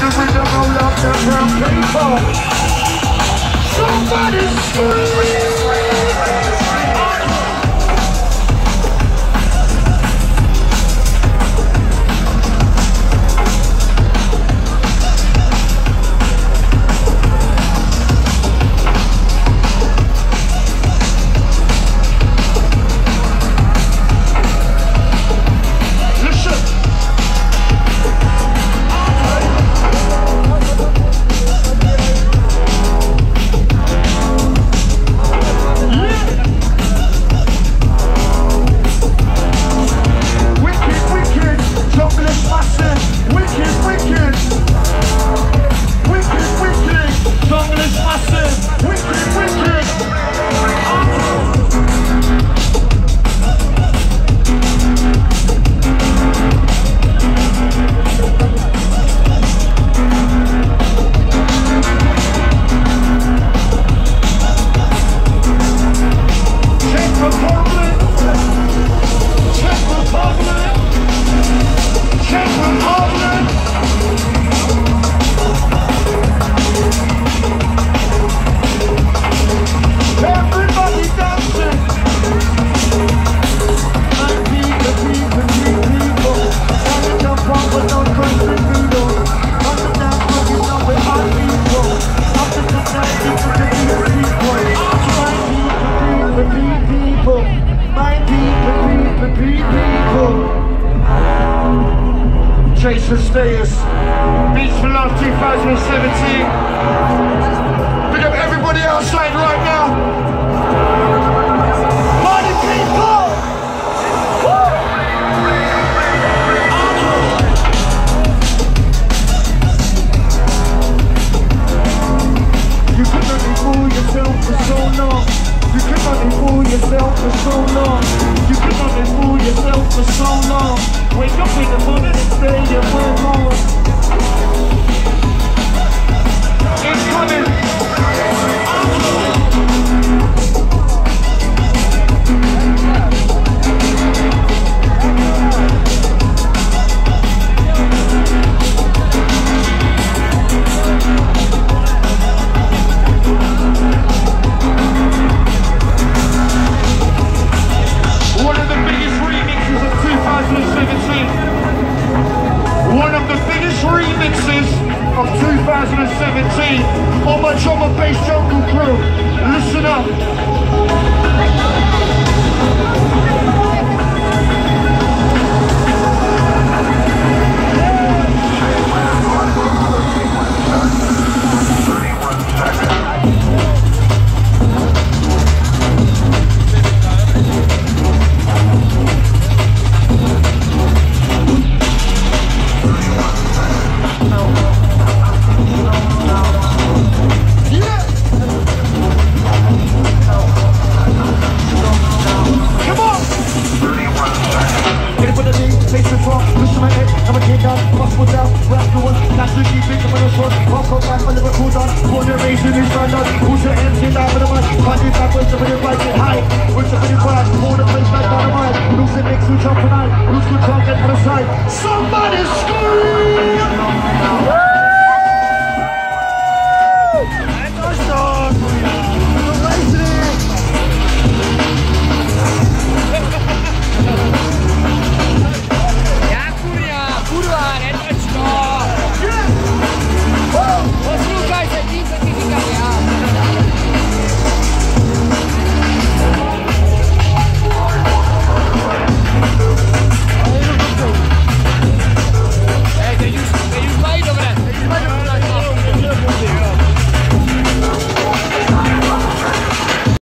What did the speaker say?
the rhythm up the brown paper. Somebody Chase and Status, Beats for Love 2017. Pick up everybody outside right now. Party people! Yourself for so long You could not yourself for so long. You could only fool yourself for so long. Wake up in the and stay your home. It's coming. Of the biggest remixes of 2017 on my drum and bass jungle crew. Listen up. Your race in his front down, push your hands in with the mic, punch it back, with the middle right, get high, with the middle right, pull the place back down the mic, lose it, makes you jump tonight, lose control, get the side, somebody scream!